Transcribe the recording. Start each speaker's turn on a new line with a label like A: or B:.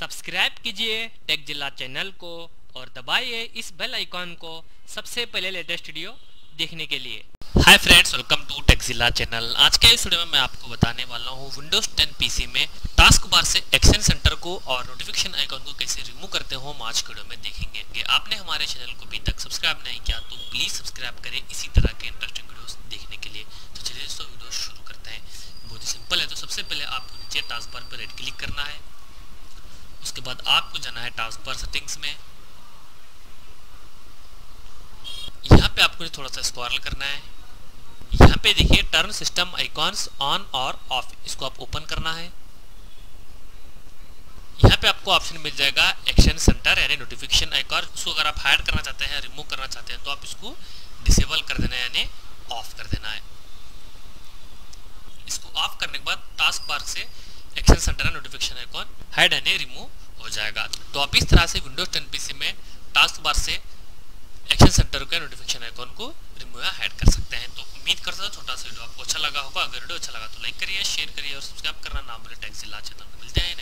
A: Subscribe कीजिए take जिला channel को और दबाइए इस बेल आइकॉन को सबसे पहले लेटेस्ट वीडियो देखने के लिए।
B: Hi friends welcome to Techzilla channel आज के इस वीडियो में मैं आपको बताने वाला हूँ विंडोज़ 10 पीसी में टास्क बार से एक्शन सेंटर को और नोटिफिकेशन आइकॉन को कैसे रिमूव करते हो आज के वीडियो में देखेंगे। आपने हमारे चैनल को अभी तक सब्सक्राइब नहीं किया तो प्लीज़ सब्सक्राइब करें इसी तरह के इंटरेस्टिंग वीडियोस देखने के लिए। तो चलिए दोस्तों, वीडियो शुरू करते हैं। बहुत ही सिंपल है। तो सबसे पहले आपको नीचे टास्क बार पर रेड क्लिक करना है। उसके बाद आपको जाना है बार सेटिंग्स में। यहाँ पे आपको थोड़ा सा स्क्रॉल करना है। यहाँ पे देखिए टर्न सिस्टम आइकॉन्स ऑन और ऑफ़ इसको आप ओपन करना है। यहाँ पे आपको ऑप्शन मिल जाएगा एक्शन सेंटर यानी नोटिफिकेशन आइकॉन उसको अगर आप हाइड करना चाहते हैं रिमूव करना चाहते हैं तो आप इसको डिसेबल कर देना है, यानी ऑफ़ कर देना है। इसको ऑफ़ करने के बाद टास्क बार से एक्शन सेंटर का नोटिफिकेशन आइकॉन हाइड यानी रिमूव हो जाएगा। तो आप इस तरह से विंडोज़ 10 पीसी में टास्क बार से एक्शन सेंटर के नोटिफिकेशन आइकॉन को? रिमूव या हाइड कर सकते हैं। तो उम्मीद करता हूँ छोटा सा वीडियो आपको अच्छा लगा होगा। अगर वीडियो अच्छा लगा तो लाइक करिए शेयर करिए और सब्सक्राइब करना ना भूलें। टैक्सी ला चैनल मिलते हैं